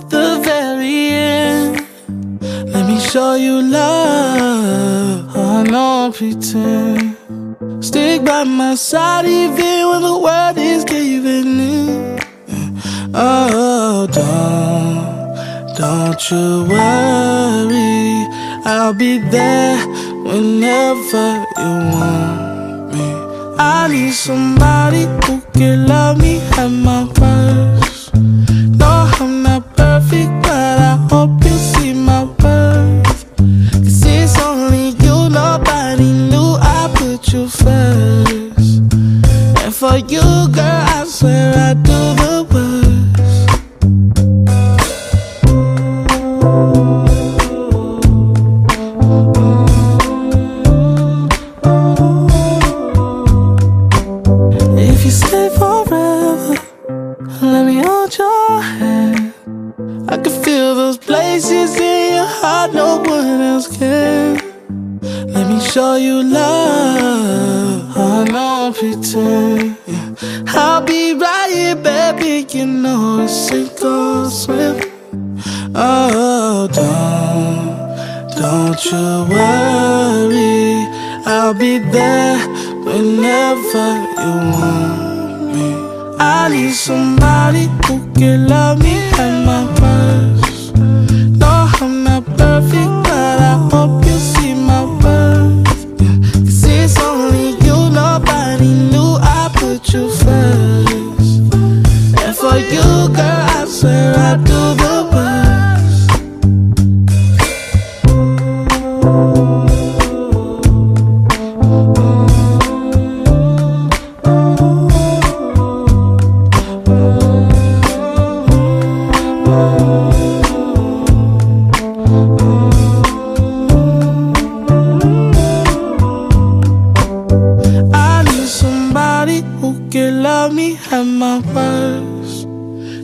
the very end? Let me show you love. Oh, no pretend. Stick by my side even when the world is giving in. Oh, don't, don't you worry. I'll be there whenever you want me. I need somebody who can love me at my worst. First. And for you, girl, I swear show you love. I don't pretend. I'll be right here, baby. You know it's sink or swim. Oh, don't, don't you worry. I'll be there whenever you want me. I need somebody who can love me at my swear I do the worst. I need somebody who can love me at my worst.